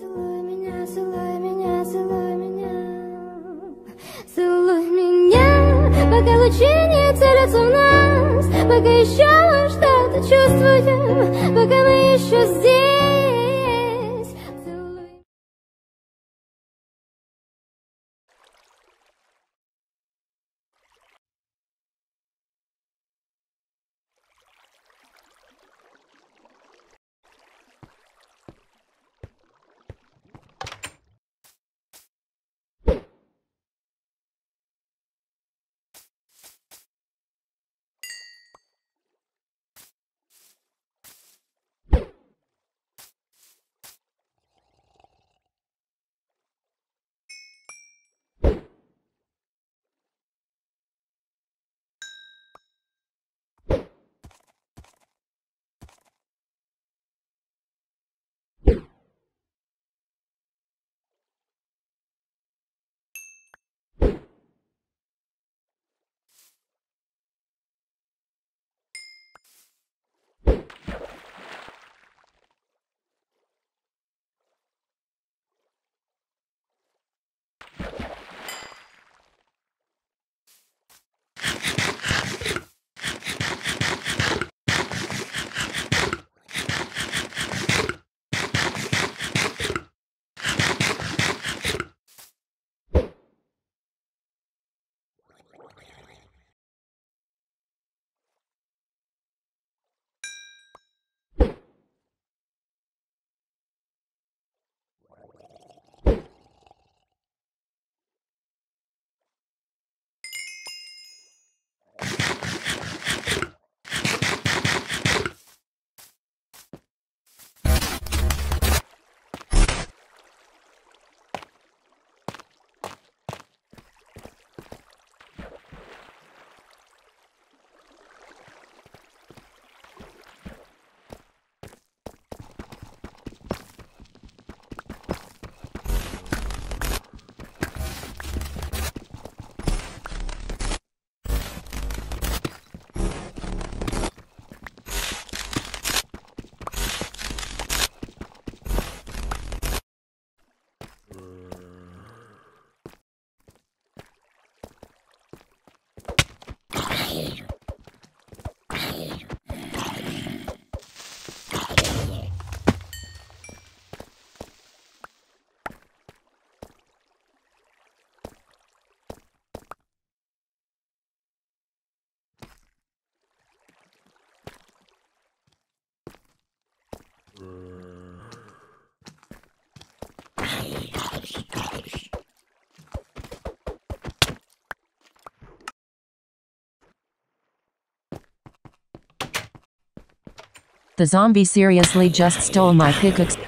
Целуй меня, целуй меня, целуй меня. Целуй меня, пока лучи не целятся в нас, пока еще мы что-то чувствуем, пока мы еще здесь. The zombie seriously just stole my pickaxe.